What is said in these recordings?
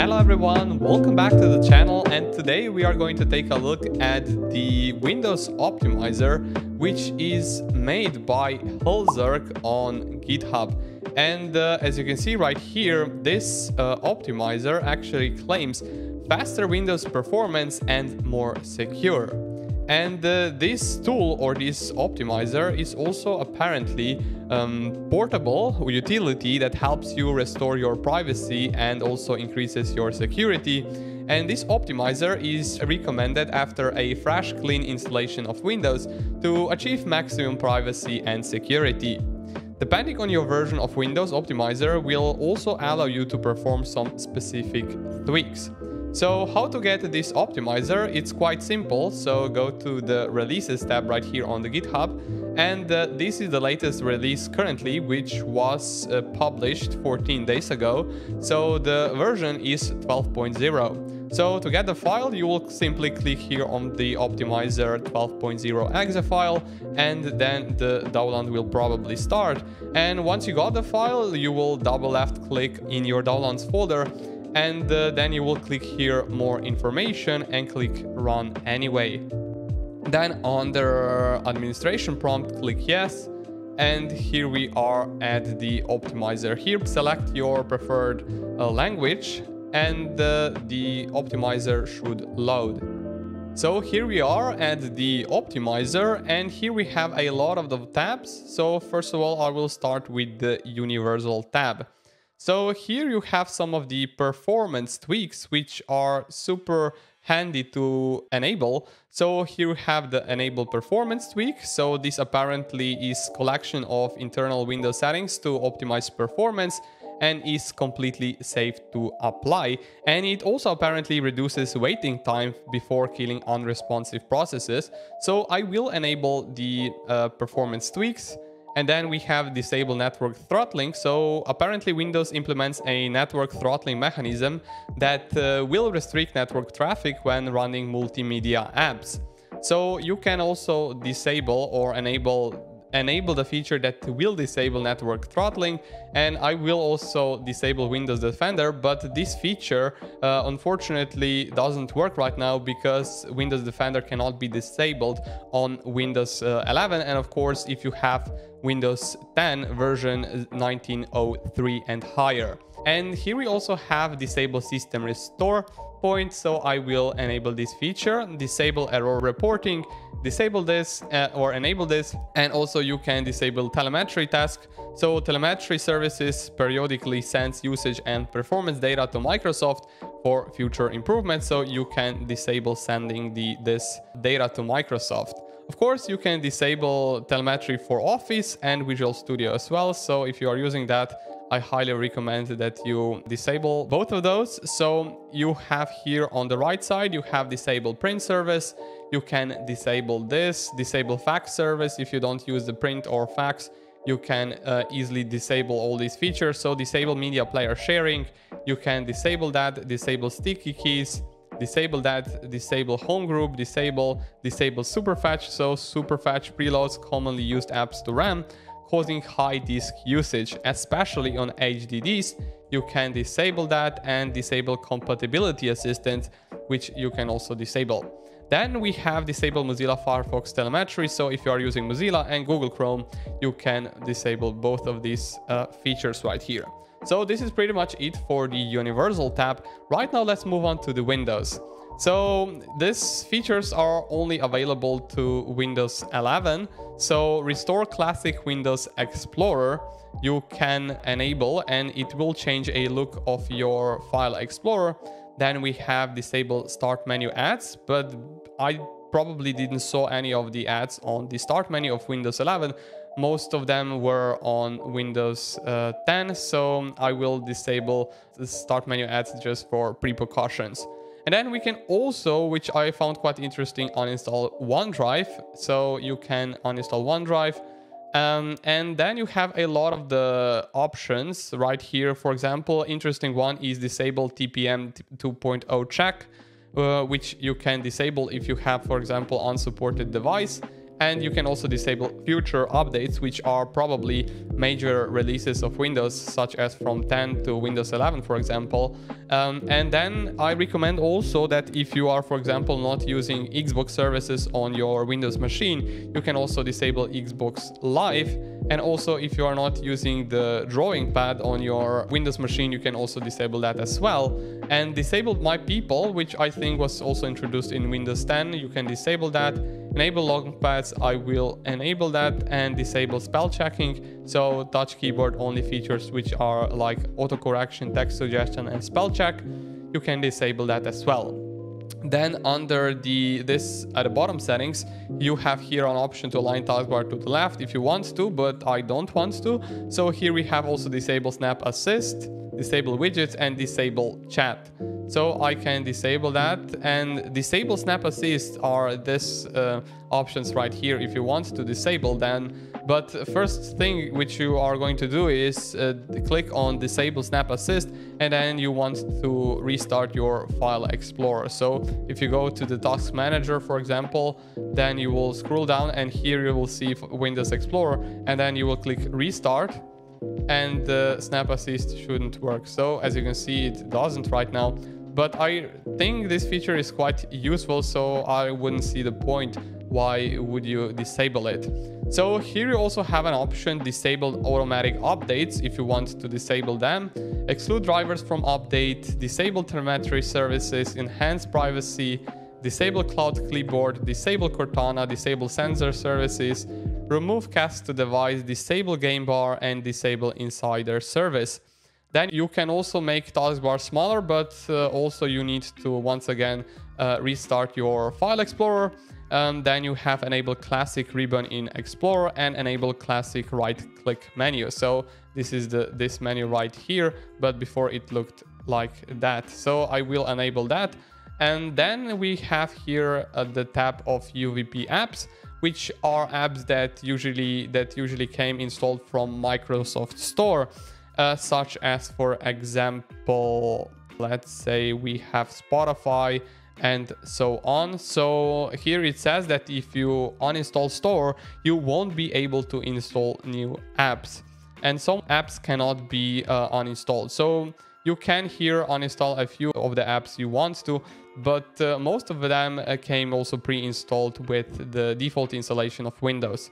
Hello everyone, welcome back to the channel and today we are going to take a look at the Windows Optimizer which is made by Hellzerg on GitHub. And uh, as you can see right here, this uh, optimizer actually claims faster Windows performance and more secure. And uh, this tool or this optimizer is also apparently um, portable utility that helps you restore your privacy and also increases your security. And this optimizer is recommended after a fresh clean installation of Windows to achieve maximum privacy and security. Depending on your version of Windows Optimizer will also allow you to perform some specific tweaks. So how to get this optimizer? It's quite simple. So go to the releases tab right here on the GitHub. And uh, this is the latest release currently, which was uh, published 14 days ago. So the version is 12.0. So to get the file, you will simply click here on the optimizer 12.0 exe file and then the download will probably start. And once you got the file, you will double left click in your downloads folder and uh, then you will click here more information and click run anyway. Then under administration prompt, click yes. And here we are at the optimizer. Here, select your preferred uh, language and uh, the optimizer should load. So here we are at the optimizer and here we have a lot of the tabs. So first of all, I will start with the universal tab. So here you have some of the performance tweaks which are super handy to enable. So here you have the enable performance tweak. So this apparently is collection of internal Windows settings to optimize performance and is completely safe to apply. And it also apparently reduces waiting time before killing unresponsive processes. So I will enable the uh, performance tweaks and then we have disable network throttling. So apparently Windows implements a network throttling mechanism that uh, will restrict network traffic when running multimedia apps. So you can also disable or enable enable the feature that will disable network throttling and I will also disable Windows Defender but this feature uh, unfortunately doesn't work right now because Windows Defender cannot be disabled on Windows uh, 11 and of course if you have Windows 10 version 1903 and higher. And here we also have disable system restore point, so I will enable this feature, disable error reporting, disable this uh, or enable this, and also you can disable telemetry task. So telemetry services periodically sends usage and performance data to Microsoft for future improvements, so you can disable sending the this data to Microsoft. Of course, you can disable telemetry for Office and Visual Studio as well. So if you are using that, I highly recommend that you disable both of those. So you have here on the right side, you have disable print service. You can disable this, disable fax service. If you don't use the print or fax, you can uh, easily disable all these features. So disable media player sharing. You can disable that, disable sticky keys, disable that, disable home group, disable, disable superfetch. So superfetch preloads commonly used apps to RAM, causing high disk usage, especially on HDDs. You can disable that and disable compatibility assistant, which you can also disable. Then we have disable Mozilla Firefox telemetry. So if you are using Mozilla and Google Chrome, you can disable both of these uh, features right here. So this is pretty much it for the Universal tab. Right now, let's move on to the Windows. So these features are only available to Windows 11. So restore classic Windows Explorer you can enable and it will change a look of your file explorer. Then we have disable start menu ads, but I probably didn't saw any of the ads on the start menu of Windows 11 most of them were on Windows uh, 10, so I will disable the start menu ads just for precautions. And then we can also, which I found quite interesting, uninstall OneDrive. So you can uninstall OneDrive. Um, and then you have a lot of the options right here. For example, interesting one is disable TPM 2.0 check, uh, which you can disable if you have, for example, unsupported device. And you can also disable future updates which are probably major releases of windows such as from 10 to windows 11 for example. Um, and then i recommend also that if you are for example not using xbox services on your windows machine you can also disable xbox live and also if you are not using the drawing pad on your windows machine you can also disable that as well. And disable my people which i think was also introduced in windows 10 you can disable that. Enable long paths i will enable that. And disable spell checking so touch keyboard only features which are like auto correction text suggestion and spell check. You can disable that as well then under the this at the bottom settings you have here an option to align taskbar to the left if you want to but i don't want to. So here we have also disable snap assist disable widgets and disable chat so I can disable that and disable snap assist are this uh, options right here if you want to disable them. But first thing which you are going to do is uh, click on disable snap assist and then you want to restart your file explorer. So if you go to the task manager, for example, then you will scroll down and here you will see Windows Explorer and then you will click restart and the snap assist shouldn't work. So as you can see, it doesn't right now but I think this feature is quite useful, so I wouldn't see the point why would you disable it. So here you also have an option disable automatic updates if you want to disable them, exclude drivers from update, disable telemetry services, enhance privacy, disable cloud clipboard, disable Cortana, disable sensor services, remove cast to device, disable game bar and disable insider service. Then you can also make taskbar smaller, but uh, also you need to once again uh, restart your file explorer. Um, then you have enable classic ribbon in Explorer and enable classic right click menu. So this is the this menu right here, but before it looked like that. So I will enable that. And then we have here uh, the tab of UVP apps, which are apps that usually that usually came installed from Microsoft Store uh, such as for example, let's say we have Spotify and so on. So here it says that if you uninstall store, you won't be able to install new apps. And some apps cannot be uh, uninstalled. So you can here uninstall a few of the apps you want to, but uh, most of them uh, came also pre-installed with the default installation of Windows.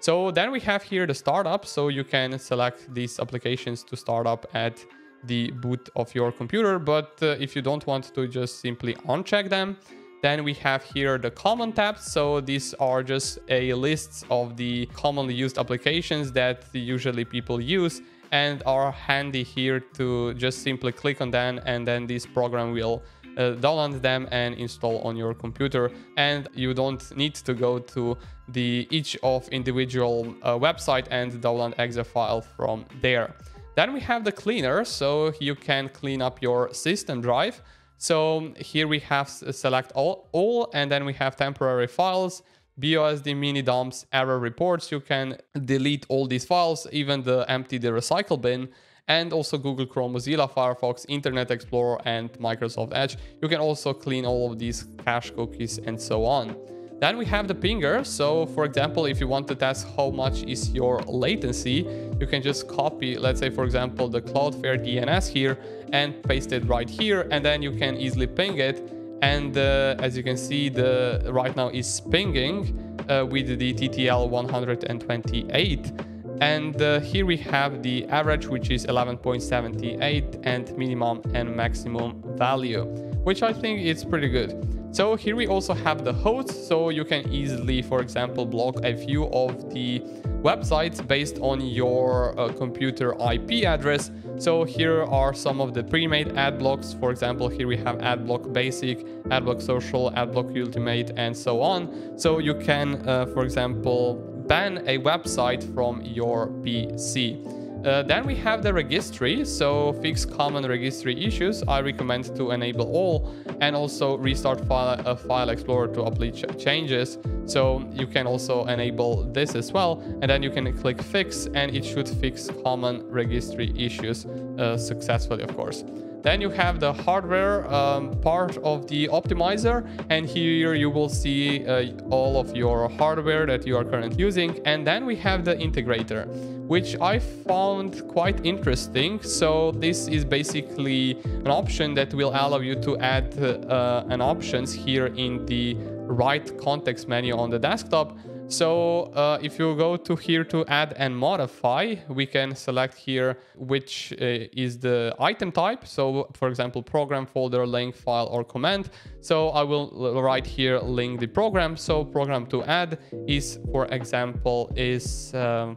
So then we have here the startup. So you can select these applications to start up at the boot of your computer. But uh, if you don't want to just simply uncheck them, then we have here the common tabs. So these are just a list of the commonly used applications that usually people use and are handy here to just simply click on them and then this program will uh, download them and install on your computer. And you don't need to go to the each of individual uh, website and download exe file from there. Then we have the cleaner so you can clean up your system drive. So here we have select all, all and then we have temporary files BUSD mini dumps error reports you can delete all these files even the empty the recycle bin and also Google Chrome, Mozilla Firefox, Internet Explorer, and Microsoft Edge. You can also clean all of these cache cookies and so on. Then we have the pinger. So for example, if you want to test how much is your latency, you can just copy, let's say for example, the Cloudflare DNS here and paste it right here. And then you can easily ping it. And uh, as you can see, the right now is pinging uh, with the TTL 128. And uh, here we have the average, which is 11.78 and minimum and maximum value, which I think is pretty good. So here we also have the host, so you can easily, for example, block a few of the websites based on your uh, computer IP address. So here are some of the pre-made ad blocks. For example, here we have AdBlock Basic, AdBlock Social, AdBlock Ultimate, and so on. So you can, uh, for example, ban a website from your PC. Uh, then we have the registry, so fix common registry issues. I recommend to enable all and also restart file, uh, file explorer to apply ch changes. So you can also enable this as well. And then you can click fix and it should fix common registry issues uh, successfully, of course. Then you have the hardware um, part of the optimizer. And here you will see uh, all of your hardware that you are currently using. And then we have the integrator, which I found quite interesting. So this is basically an option that will allow you to add uh, an options here in the right context menu on the desktop. So uh, if you go to here to add and modify, we can select here which uh, is the item type. So for example, program folder, link, file or command. So I will write here link the program. So program to add is, for example, is um,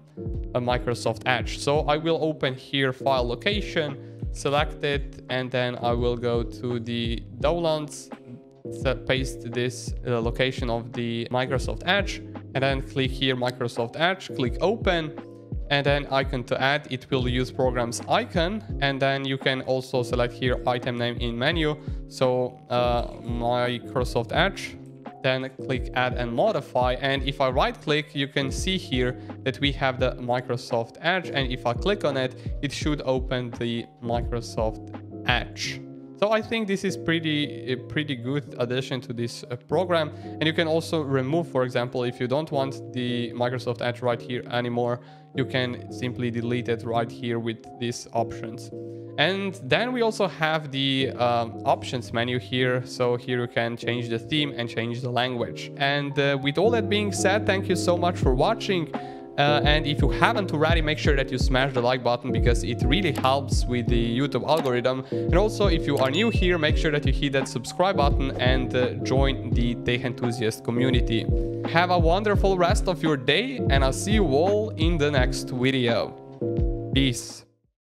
a Microsoft Edge. So I will open here file location, select it, and then I will go to the downloads, paste this uh, location of the Microsoft Edge and then click here Microsoft Edge, click open. And then icon to add it will use programs icon. And then you can also select here item name in menu. So uh, Microsoft Edge then click add and modify. And if I right click you can see here that we have the Microsoft Edge. And if I click on it it should open the Microsoft Edge so I think this is pretty a pretty good addition to this uh, program. And you can also remove, for example, if you don't want the Microsoft Edge right here anymore, you can simply delete it right here with these options. And then we also have the um, options menu here. So here you can change the theme and change the language. And uh, with all that being said, thank you so much for watching. Uh, and if you haven't already, make sure that you smash the like button because it really helps with the YouTube algorithm. And also, if you are new here, make sure that you hit that subscribe button and uh, join the tech enthusiast community. Have a wonderful rest of your day and I'll see you all in the next video. Peace.